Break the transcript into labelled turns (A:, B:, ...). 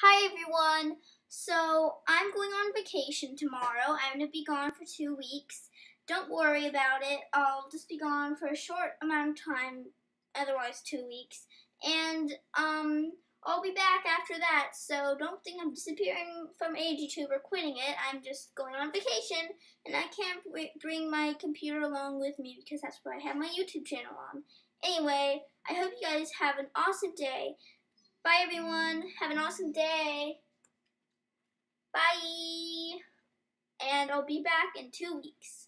A: Hi everyone. So I'm going on vacation tomorrow. I'm going to be gone for two weeks. Don't worry about it. I'll just be gone for a short amount of time, otherwise two weeks. And um, I'll be back after that. So don't think I'm disappearing from AGTube or quitting it. I'm just going on vacation, and I can't bring my computer along with me because that's where I have my YouTube channel on. Anyway, I hope you guys have an awesome day. Bye, everyone. Have an awesome day. Bye. And I'll be back in two weeks.